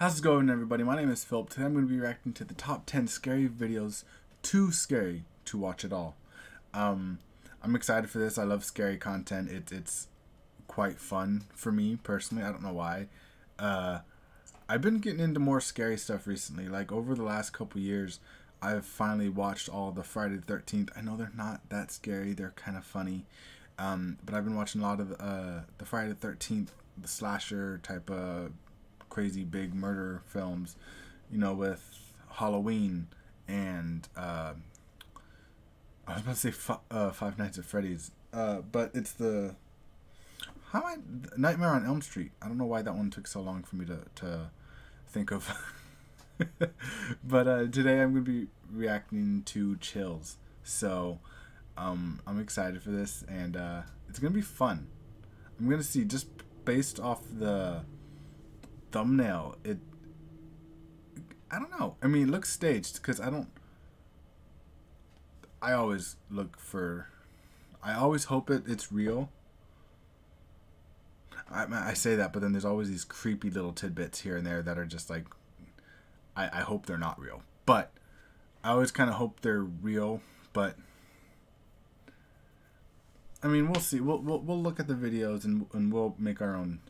How's it going, everybody? My name is Philip. Today I'm going to be reacting to the top 10 scary videos, too scary to watch at all. Um, I'm excited for this. I love scary content. It, it's quite fun for me personally. I don't know why. Uh, I've been getting into more scary stuff recently. Like over the last couple years, I've finally watched all the Friday the 13th. I know they're not that scary. They're kind of funny. Um, but I've been watching a lot of uh, the Friday the 13th, the slasher type of crazy big murder films, you know, with Halloween and uh, I was about to say f- uh, Five Nights at Freddy's, uh, but it's the how I Nightmare on Elm Street. I don't know why that one took so long for me to to think of. but uh, today I'm gonna be reacting to Chills, so um, I'm excited for this, and uh, it's gonna be fun. I'm gonna see just based off the thumbnail, it. I don't know. I mean, it looks staged because I don't. I always look for. I always hope it it's real. I I say that, but then there's always these creepy little tidbits here and there that are just like. I I hope they're not real, but I always kind of hope they're real, but. I mean, we'll see. We'll, we'll, we'll look at the videos and, and we'll make our own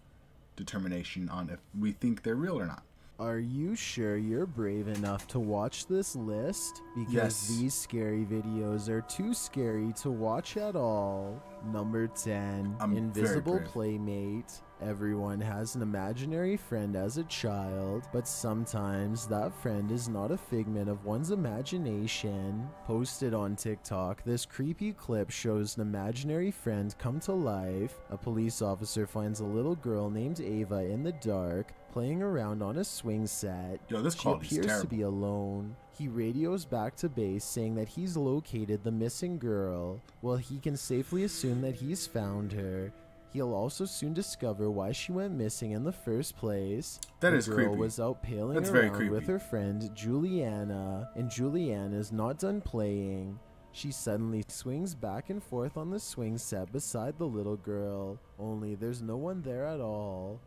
determination on if we think they're real or not. Are you sure you're brave enough to watch this list? Because Yes. these scary videos are too scary to watch at all. Number 10 I'm Invisible. Playmate. Everyone has an imaginary friend as a child, but sometimes that friend is not a figment of one's imagination. Posted on TikTok, this creepy clip shows an imaginary friend come to life. A police officer finds a little girl named Ava in the dark, playing around on a swing set. Yo, this She appears to be alone. He radios back to base saying that he's located the missing girl. Well, he can safely assume that he's found her. He'll also soon discover why she went missing in the first place. That the is girl creepy. was out paling That's very around with her friend Juliana, and Juliana's not done playing. She suddenly swings back and forth on the swing set beside the little girl, only there's no one there at all.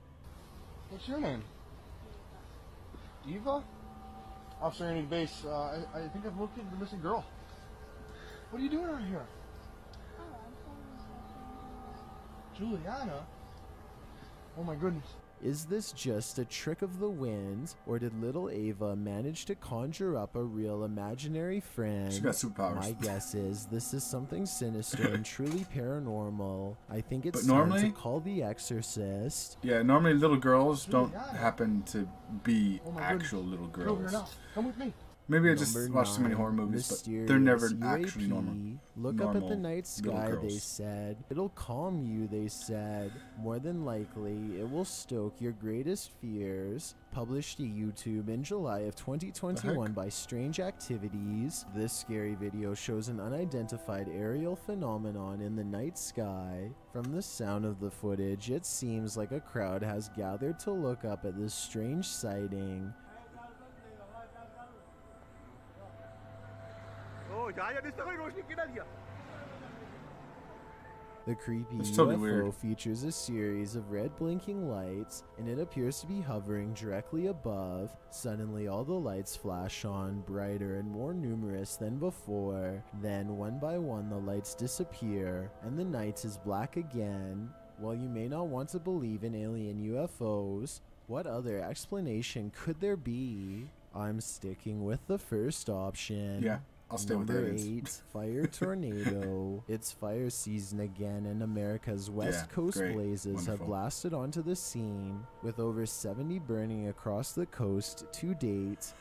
What's your name? Eva? Officer Andy Base, uh, I, I think I've located the missing girl. What are you doing out here? Juliana? Oh my goodness. Is this just a trick of the wind, or did little Ava manage to conjure up a real imaginary friend? She got superpowers. My guess is this is something sinister and truly paranormal. I think it's But time normally- to call the exorcist. Yeah, normally little girls don't happen to be Oh my actual little Get over here girls. Come with me. Maybe I just Number watch too many horror movies, but they're never UAP. actually normal. Look up at the night sky, they said. It'll calm you, they said. More than likely, it will stoke your greatest fears. Published to YouTube in July of 2021 by Strange Activities, this scary video shows an unidentified aerial phenomenon in the night sky. From the sound of the footage, it seems like a crowd has gathered to look up at this strange sighting. The creepy totally UFO weird. features a series of red blinking lights, and it appears to be hovering directly above. Suddenly, all the lights flash on, brighter and more numerous than before. Then, one by one, the lights disappear, and the night is black again. While you may not want to believe in alien UFOs, what other explanation could there be? I'm sticking with the first option. Yeah, I'll stay with Number aliens. eight, fire tornado. it's fire season again, and America's West Yeah, Coast great, blazes have blasted onto the scene, with over 70 burning across the coast to date.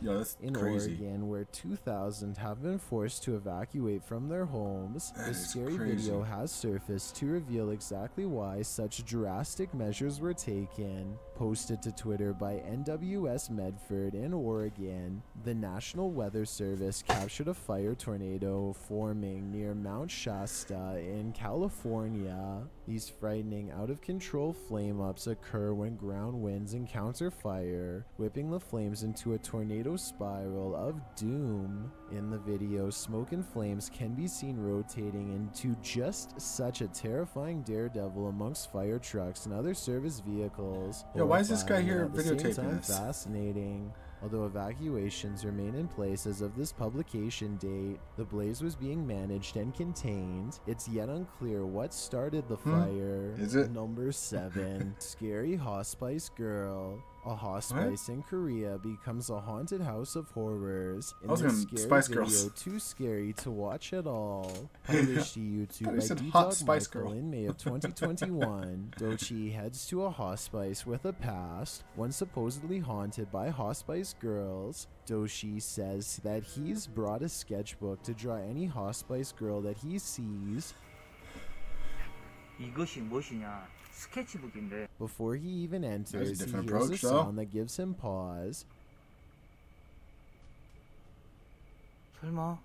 That's In crazy. Oregon, where 2,000 have been forced to evacuate from their homes, That the scary crazy. video has surfaced to reveal exactly why such drastic measures were taken. Posted to Twitter by NWS Medford in Oregon, the National Weather Service captured a fire tornado forming near Mount Shasta in California. These frightening, out of control flame ups occur when ground winds encounter fire, whipping the flames into a tornado spiral of doom. In the video, smoke and flames can be seen rotating into just such a terrifying daredevil amongst fire trucks and other service vehicles. Yo, why is this guy here and at the videotaping time this? Fascinating. Although evacuations remain in place as of this publication date, the blaze was being managed and contained. It's yet unclear what started the fire. Hmm? Is it? Number 7. Scary Hospice Girl a house in Korea becomes a haunted house of horrors. In the scary Spice video, Girls. Too scary to watch at all. Published to YouTube by Spice Michael Girl. in May of 2021. Dochi heads to a hospice with a past, one supposedly haunted by hospice girls. Dochi says that he's brought a sketchbook to draw any hospice girl that he sees. 이것이 무엇이냐? 스케치북인데 Before he even enters, he different hears a approach, though. sound that gives him pause. 설마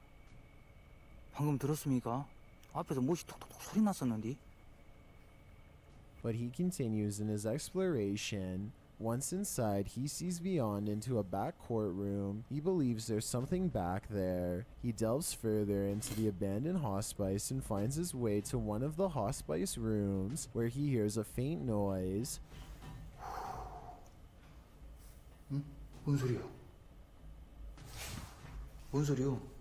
방금 들었습니까? 앞에서 무엇이 톡톡톡 소리 났었는데 But he continues in his exploration. Once inside, he sees beyond into a back courtroom. He believes there's something back there. He delves further into the abandoned hospice and finds his way to one of the hospice rooms where he hears a faint noise. 뭔 소리야? 뭔 소리요?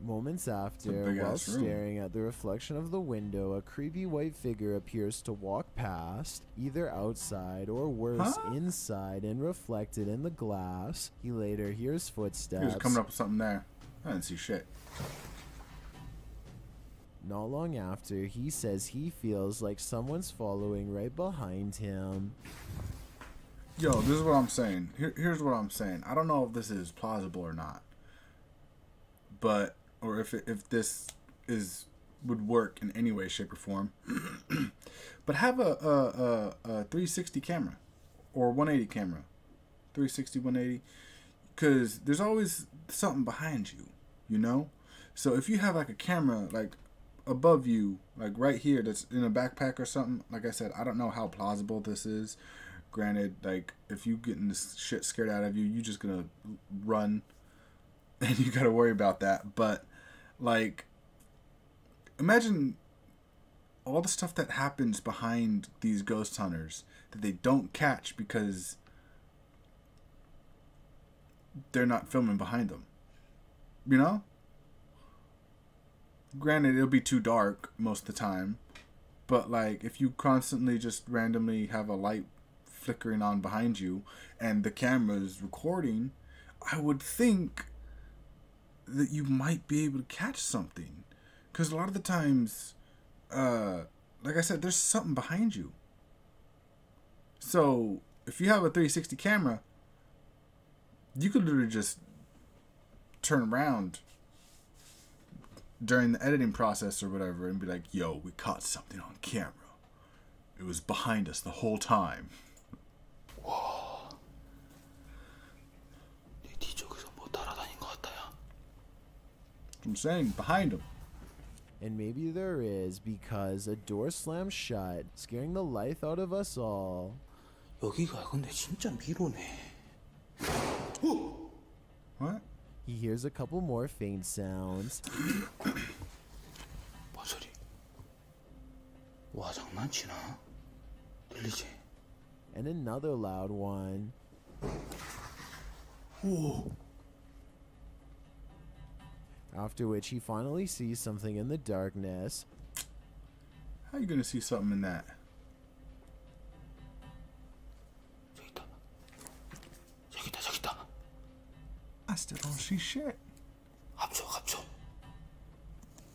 Moments after, while staring at the reflection of the window, a creepy white figure appears to walk past, either outside or worse, Huh? inside and reflected in the glass. He later hears footsteps. He was coming up with something there. I didn't see shit. Not long after, he says he feels like someone's following right behind him. Yo, this is what I'm saying. Here, here's what I'm saying. I don't know if this is plausible or not, but or if if this is would work in any way, shape, or form. but have a, a, a, a 360 camera or 180 camera, 360, 180, because there's always something behind you, you know. So if you have like a camera like above you, like right here, that's in a backpack or something. Like I said, I don't know how plausible this is. Granted, like if you getting this shit scared out of you, you just gonna run, and you gotta worry about that. But like, imagine all the stuff that happens behind these ghost hunters that they don't catch because they're not filming behind them. You know? Granted, it'll be too dark most of the time, but like if you constantly just randomly have a light flickering on behind you and the camera is recording, I would think that you might be able to catch something. Because a lot of the times, uh, like I said, there's something behind you. So if you have a 360 camera, you could literally just turn around during the editing process or whatever and be like, yo, we caught something on camera. It was behind us the whole time. 내 I'm saying, behind him. And maybe there is because a door slams shut, scaring the life out of us all. 여기가 근데 진짜 미로네 What? He hears a couple more faint sounds. 뭔 소리 와 장난치나? 들리지? and another loud one. After which he finally sees something in the darkness. How you gonna see something in that? I still don't see shit.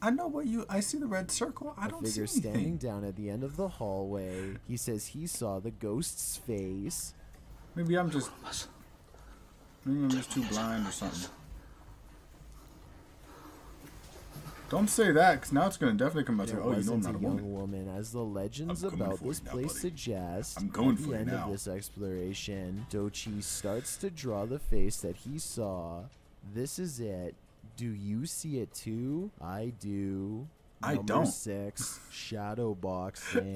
I know what you. I see the red circle. I don't see anything. standing down at the end of the hallway. He says he saw the ghost's face. Maybe I'm just. Maybe I'm just too blind or something. Don't say that, cause now it's gonna definitely come out. To, oh, you know I'm not a woman. woman, as the legends about for this now, place buddy. suggest. I'm going at for the you end now. of this exploration, Dochi starts to draw the face that he saw. This is it. Do you see it too? I do. I Number don't. Six, shadow boxing.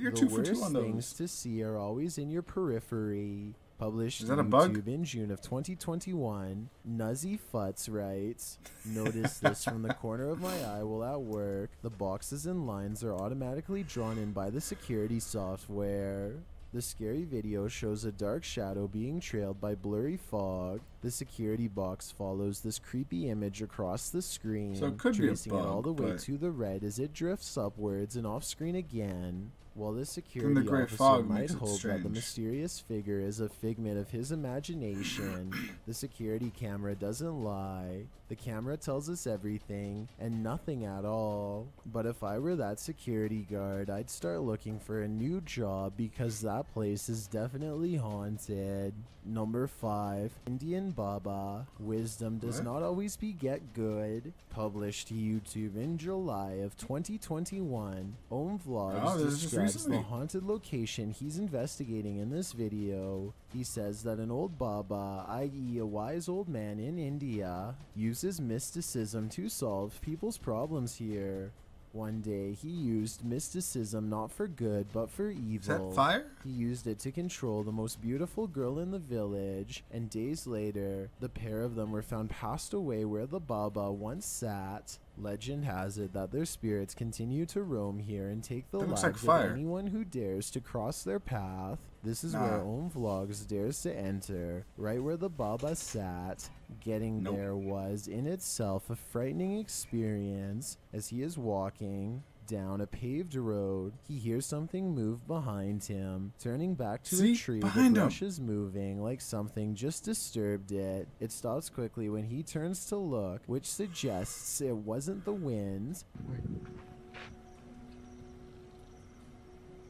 You're the two for two worst on things those. to see are always in your periphery. Published Is that a bug? YouTube in June of 2021, Nuzzy Futz writes, Notice this from the corner of my eye while at work. The boxes and lines are automatically drawn in by the security software. The scary video shows a dark shadow being trailed by blurry fog. The security box follows this creepy image across the screen, So it could be a tracing it all the way to the right as it drifts upwards and off screen again. While the security great officer might it hope that the mysterious figure is a figment of his imagination, the security camera doesn't lie. The camera tells us everything and nothing at all. But if I were that security guard, I'd start looking for a new job because that place is definitely haunted. Number 5. Indian Baba. Wisdom does What? not always beget good. Published to YouTube in July of 2021. Own Vlogs Oh, this describes the haunted location he's investigating in this video. He says that an old Baba, i.e., a wise old man in India, uses mysticism to solve people's problems here. One day, he used mysticism not for good but for Is evil. that fire? He used it to control the most beautiful girl in the village, and days later, the pair of them were found passed away where the Baba once sat. Legend has it that their spirits continue to roam here and take the That lives like of anyone who dares to cross their path. This is Nah. where Ohm Vlogs dares to enter, right where the Baba sat. Getting Nope. there was in itself a frightening experience as he is walking down a paved road. He hears something move behind him. Turning back to See? a tree, the Behind him. brush is moving like something just disturbed it. It stops quickly when he turns to look, which suggests it wasn't the wind.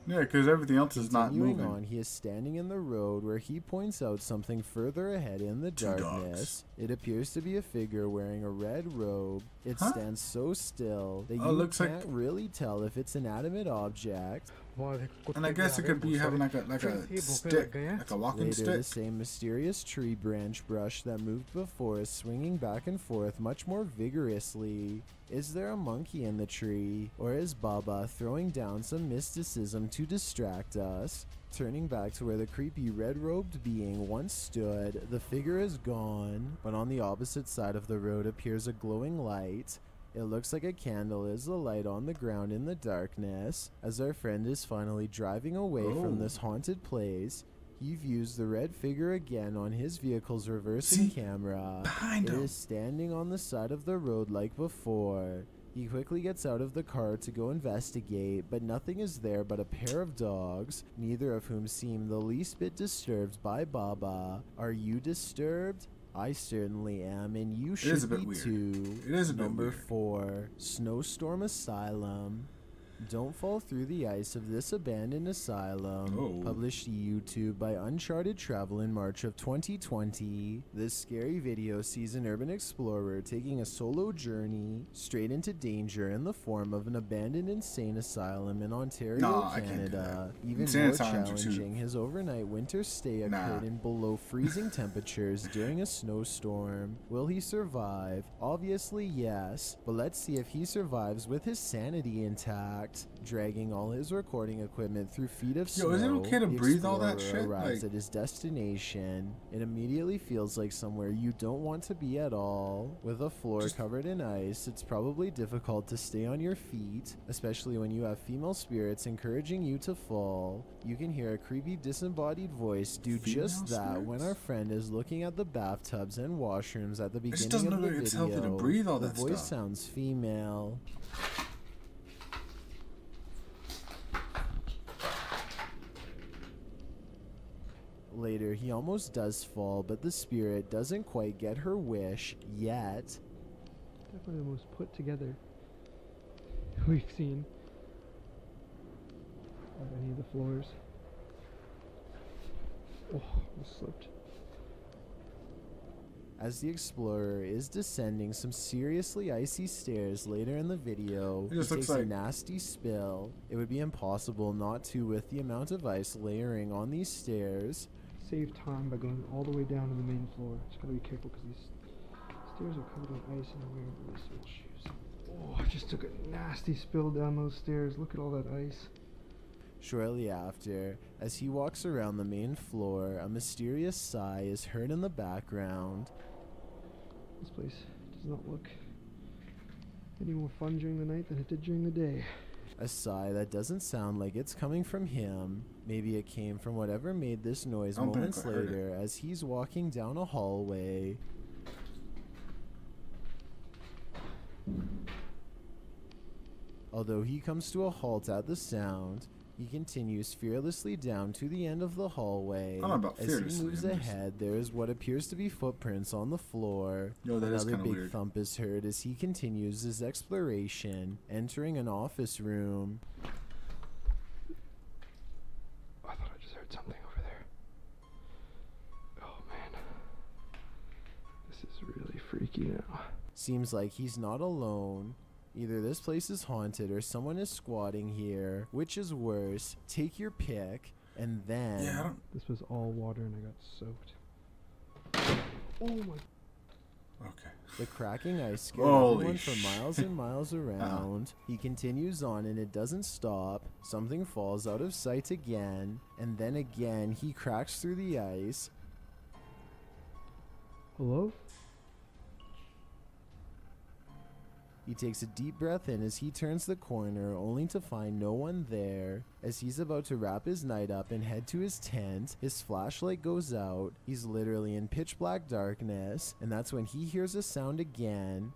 Yeah, because everything else is not moving. on, he is standing in the road where he points out something further ahead in the Two darkness. It appears to be a figure wearing a red robe. It Huh? stands so still that Oh, you looks can't really tell if it's an animate object. And I guess it could be having like a like a stick, like a walking Later, the same mysterious tree branch brush that moved before is swinging back and forth much more vigorously. Is there a monkey in the tree, or is Baba throwing down some mysticism to distract us? Turning back to where the creepy red robed being once stood, the figure is gone, but on the opposite side of the road appears a glowing light. It looks like a candle is the light on the ground in the darkness. As our friend is finally driving away from Oh. this haunted place, he views the red figure again on his vehicle's reversing See? camera. Behind It him. is standing on the side of the road like before. He quickly gets out of the car to go investigate, but nothing is there but a pair of dogs, neither of whom seem the least bit disturbed by Baba. Are you disturbed? I certainly am, and you should is a bit be weird. too. It is a bit Number weird. four, Snowstorm Asylum. Don't fall through the ice of this abandoned asylum. Oh. Published to YouTube by Uncharted Travel in March of 2020. This scary video sees an urban explorer taking a solo journey straight into danger in the form of an abandoned insane asylum in Ontario, Nah, I can't do Canada. Even Insane more asylums are too- challenging, his overnight winter stay Nah. occurred in below freezing temperatures during a snowstorm. Will he survive? Obviously, yes. But let's see if he survives with his sanity intact. Dragging all his recording equipment through feet of snow. Yo, is it okay to breathe all that shit? Arrives Like- at his destination. It immediately feels like somewhere you don't want to be at all. With a floor Just- covered in ice, it's probably difficult to stay on your feet, especially when you have female spirits encouraging you to fall. You can hear a creepy disembodied voice do just Female that when our friend is looking at the bathtubs and washrooms at the just beginning doesn't of look the like it's video. healthy to breathe all the that voice sounds female. Later, he almost does fall, but the spirit doesn't quite get her wish yet. Definitely the most put together we've seen of any of the floors. Oh, I slipped. As the explorer is descending some seriously icy stairs later in the video, It he just looks takes a nasty spill. It would be impossible not to with the amount of ice layering on these stairs. Save time by going all the way down to the main floor. Just gotta be careful because these stairs are covered in ice and I'm wearing really small shoes. Oh, I just took a nasty spill down those stairs. Look at all that ice. Shortly after, as he walks around the main floor, a mysterious sigh is heard in the background. This place does not look any more fun during the night than it did during the day. A sigh that doesn't sound like it's coming from him. Maybe it came from whatever made this noise I don't moments I heard it. later as he's walking down a hallway. Although he comes to a halt at the sound, he continues fearlessly down to the end of the hallway. I don't about As fearlessly, he moves ahead, there is what appears to be footprints on the floor. Yo, that is Another kinda big weird. thump is heard as he continues his exploration, entering an office room. I thought I just heard something over there. Oh man. This is really freaky now. Seems like he's not alone. Either this place is haunted or someone is squatting here. Which is worse? Take your pick. And then Yeah, I don't. This was all water and I got soaked. Oh my Okay. the cracking ice scared Holy everyone for miles and miles ah. around. He continues on and it doesn't stop. Something falls out of sight again, and then again he cracks through the ice. Hello? He takes a deep breath in as he turns the corner, only to find no one there. As he's about to wrap his night up and head to his tent, his flashlight goes out. He's literally in pitch black darkness, and that's when he hears a sound again.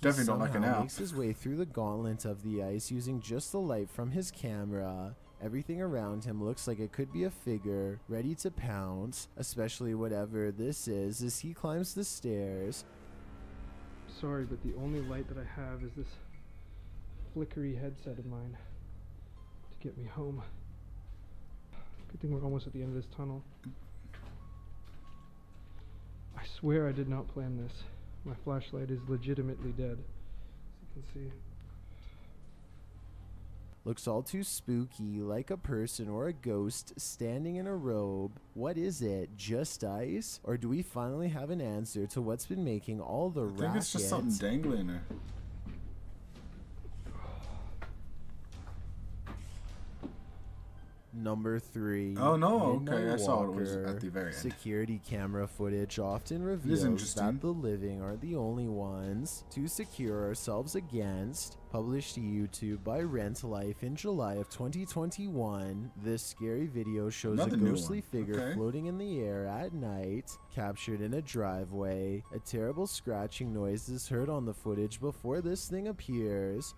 Definitely don't like it somehow now. makes his way through the gauntlet of the ice using just the light from his camera. Everything around him looks like it could be a figure, ready to pounce, especially whatever this is as he climbs the stairs. Sorry, but the only light that I have is this flickery headset of mine to get me home. Good thing we're almost at the end of this tunnel. I swear I did not plan this. My flashlight is legitimately dead. As you can see. Looks all too spooky, like a person or a ghost standing in a robe. What is it? Just ice? Or do we finally have an answer to what's been making all the I think racket? it's just something dangling there. Number three. Oh, no, okay, I saw it was at the very end. Security camera footage often reveals that the living are the only ones to secure ourselves against. Published to YouTube by Rent Life in July of 2021, this scary video shows Another a ghostly figure okay. floating in the air at night, captured in a driveway. A terrible scratching noise is heard on the footage before this thing appears.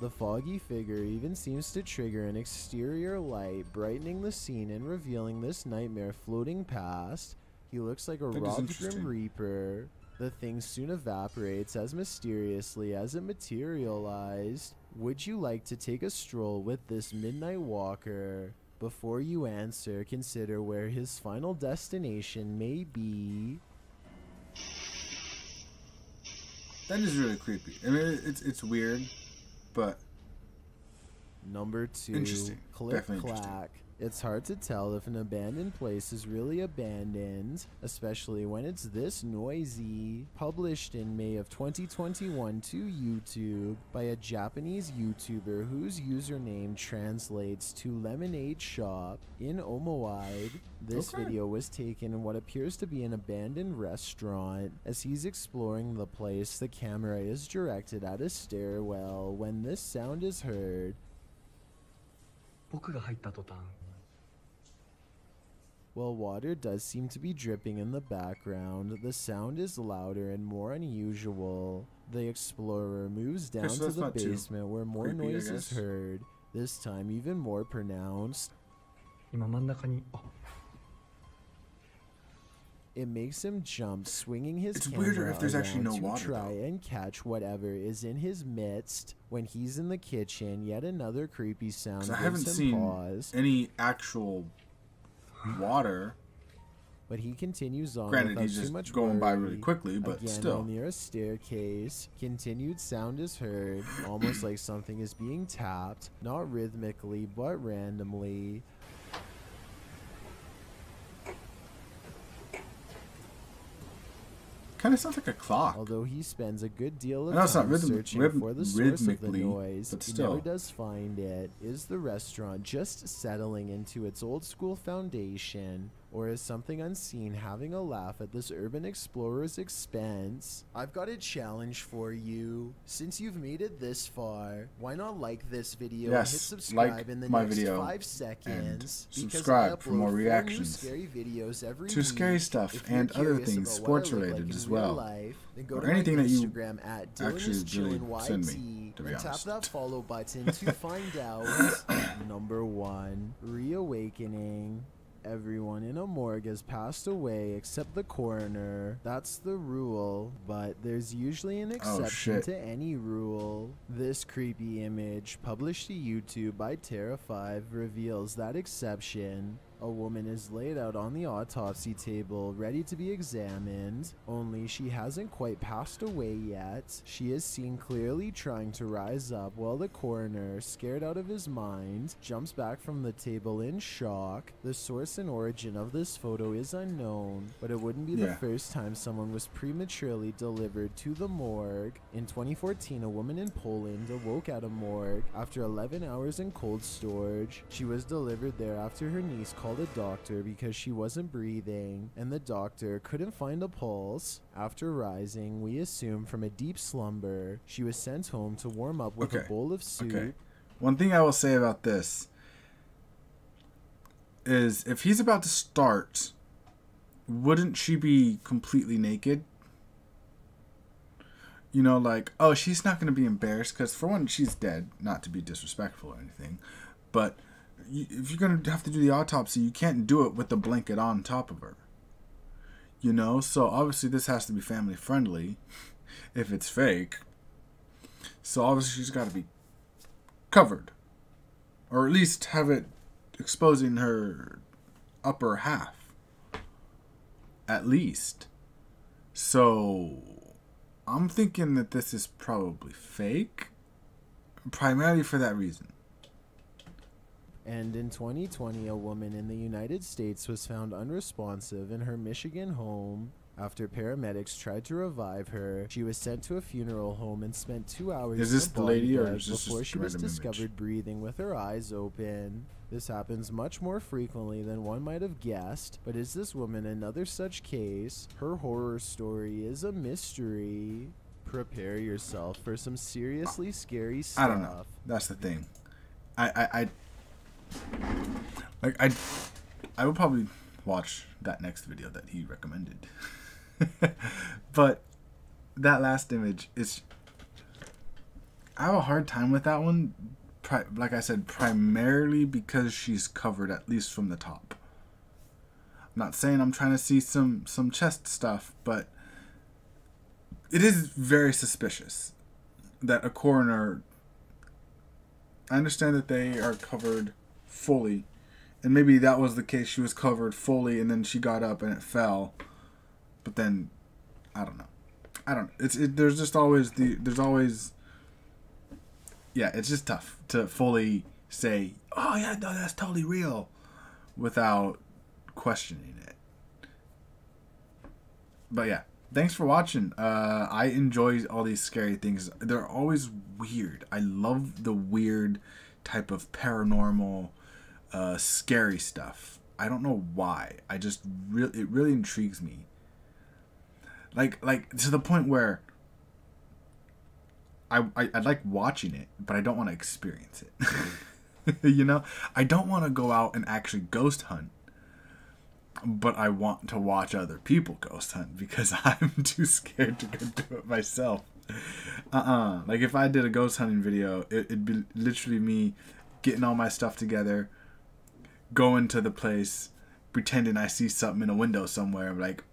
The foggy figure even seems to trigger an exterior light, brightening the scene and revealing this nightmare floating past. He looks like a That robbed. Grim Reaper. The thing soon evaporates as mysteriously as it materialized. Would you like to take a stroll with this Midnight Walker? Before you answer, consider where his final destination may be. That is really creepy. I mean, it's it's weird, but Number two, Interesting. click Definitely interesting. clack. It's hard to tell if an abandoned place is really abandoned, especially when it's this noisy. Published in May of 2021 to YouTube by a Japanese YouTuber whose username translates to Lemonade Shop in Omawide. This Okay. video was taken in what appears to be an abandoned restaurant. As he's exploring the place, the camera is directed at a stairwell when this sound is heard. 僕が入った途端 while water does seem to be dripping in the background, the sound is louder and more unusual. The explorer moves down so to the basement where more creepy, noise is heard, this time even more pronounced. It makes him jump, swinging his it's camera weirder if there's actually no to water, try though. and catch whatever is in his midst. When he's in the kitchen, yet another creepy sound. I haven't seen pause. any actual water. but he continues on Granted, he's too just much going by really quickly, but Again, still. near a staircase, continued sound is heard, almost like something is being tapped, not rhythmically but randomly. Kind of sounds like a clock. Although he spends a good deal of not time rhythm- searching rhythm- for the source of the noise, but he never does find it. Is the restaurant just settling into its old school foundation, or is something unseen having a laugh at this urban explorer's expense? I've got a challenge for you. Since you've made it this far, why not like this video Yes, and hit subscribe like in the my next video five seconds? because subscribe for more upload four new reactions scary videos every to scary stuff and other things, about what I sports related like as well. life, Or anything that you Instagram at actually really send me, to be and tap that follow button to find out number one reawakening. Everyone in a morgue has passed away except the coroner. That's the rule, but there's usually an oh, exception Oh, to any rule. This creepy image, published to YouTube by Terra5, reveals that exception. A woman is laid out on the autopsy table, ready to be examined, only she hasn't quite passed away yet. She is seen clearly trying to rise up while the coroner, scared out of his mind, jumps back from the table in shock. The source and origin of this photo is unknown, but it wouldn't be the first time someone was prematurely delivered to the morgue. In 2014, a woman in Poland awoke at a morgue after 11 hours in cold storage. She was delivered there after her niece called a doctor because she wasn't breathing, and the doctor couldn't find a pulse. After rising, we assume from a deep slumber, she was sent home to warm up with a bowl of soup. Okay. One thing I will say about this is if he's about to start, wouldn't she be completely naked? You know, like, oh, she's not going to be embarrassed because, for one, she's dead, not to be disrespectful or anything. But y- if you're going to have to do the autopsy, you can't do it with the blanket on top of her. You know, so obviously this has to be family friendly if it's fake. So obviously she's got to be covered, or at least have it exposing her upper half, at least. So I'm thinking that this is probably fake, primarily for that reason. And in 2020, a woman in the United States was found unresponsive in her Michigan home. After paramedics tried to revive her, she was sent to a funeral home and spent two hours Is this the lady, or is this before she was random image? discovered breathing with her eyes open. This happens much more frequently than one might have guessed, but is this woman another such case? Her horror story is a mystery. Prepare yourself for some seriously scary stuff. I don't know. That's the thing. I, I, I like I, I would probably watch that next video that he recommended. but that last image is. I have a hard time with that one. Pri- like I said, primarily because she's covered at least from the top. I'm not saying I'm trying to see some some chest stuff, but it is very suspicious that a coroner I understand that they are covered fully. And maybe that was the case. She was covered fully and then she got up and it fell. But then I don't know. I don't it's it, there's just always the there's always yeah it's just tough to fully say oh yeah no that's totally real without questioning it. But yeah thanks for watching. Uh i enjoy all these scary things. They're always weird. I love the weird type of paranormal uh scary stuff i don't know why i just really it really intrigues me like like to the point where I, I I like watching it, but I don't want to experience it. you know, I don't want to go out and actually ghost hunt but I want to watch other people ghost hunt because I'm too scared to go do it myself. Uh-uh. Like if I did a ghost hunting video, it, it'd be literally me getting all my stuff together, going to the place, pretending I see something in a window somewhere. I'm Like,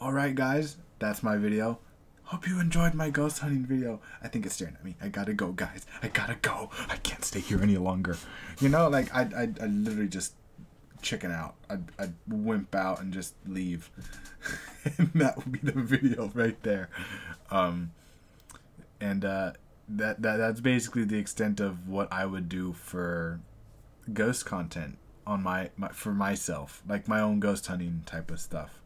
all right, guys, that's my video. Hope you enjoyed my ghost hunting video. I think it's staring at me. I gotta go, guys. I gotta go. I can't stay here any longer. You know, like I, I, I literally just chicken out. I'd, I'd wimp out and just leave. and that would be the video right there. Um, and uh, that, that that's basically the extent of what I would do for ghost content on my, my for myself, like my own ghost hunting type of stuff.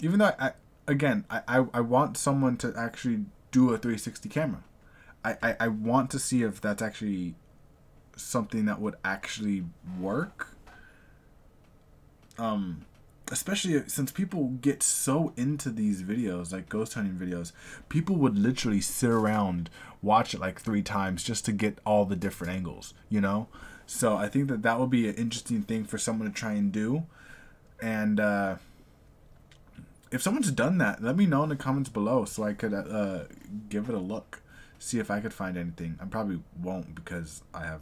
Even though I, again, I, I, I want someone to actually do a 360 camera. I, I, I want to see if that's actually something that would actually work. Um, especially since people get so into these videos, like ghost hunting videos, people would literally sit around, watch it like three times just to get all the different angles, you know? So I think that that would be an interesting thing for someone to try and do. And, uh, if someone's done that, let me know in the comments below so I could uh, give it a look, see if I could find anything. I probably won't because I have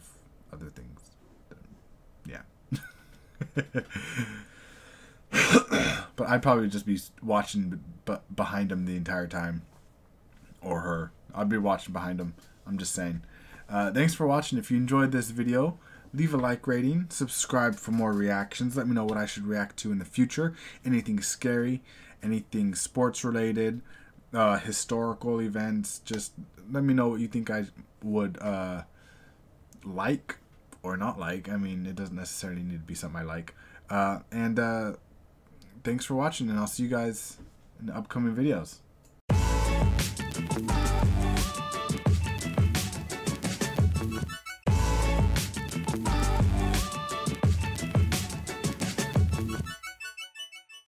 other things. Yeah. but I'd probably just be watching behind him the entire time, or her. I'd be watching behind him. I'm just saying. Uh, thanks for watching. If you enjoyed this video, leave a like rating, subscribe for more reactions. Let me know what I should react to in the future. Anything scary, anything sports related, uh, historical events. Just let me know what you think I would uh, like or not like. I mean, it doesn't necessarily need to be something I like. Uh, and uh, thanks for watching, and I'll see you guys in the upcoming videos.